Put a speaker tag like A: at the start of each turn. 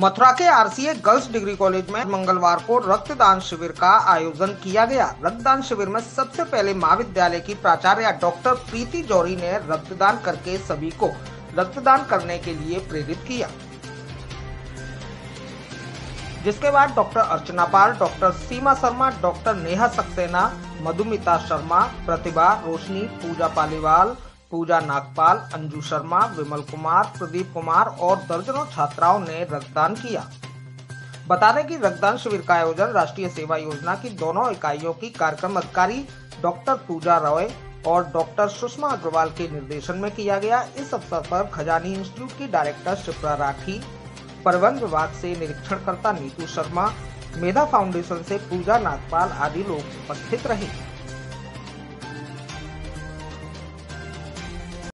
A: मथुरा के RCA girls degree college में मंगलवार को रक्तदान शिविर का आयोजन किया गया। रक्तदान शिविर में सबसे पहले महाविद्यालय की प्राचार्य डॉक्टर प्रीति जौहरी ने रक्तदान करके सभी को रक्तदान करने के लिए प्रेरित किया। जिसके बाद doctor Archana Pal, doctor Seema Sharma, doctor Neha Saxena, Madhumita Sharma, Pratibha Roshni, Pooja Paliwal Pooja Nagpal, Anju Sharma, Vimal Kumar, Pradeep Kumar और दर्जनों छात्राओं ने रक्तदान किया। बता दें कि रक्तदान शिविर का आयोजन राष्ट्रीय सेवा योजना की दोनों इकाइयों की कार्यक्रम अधिकारी डॉक्टर पूजा रॉय और डॉक्टर सुषमा अग्रवाल के निर्देशन में किया गया। इस अवसर पर खजानी इंस्टीट्यूट की डायरेक्टर शिप्रा राठी परिवहन विभाग से निरीक्षणकर्ता नीतू शर्मा, मेधा फाउंडेशन से पूजा नागपाल आदि लोग उपस्थित रहे।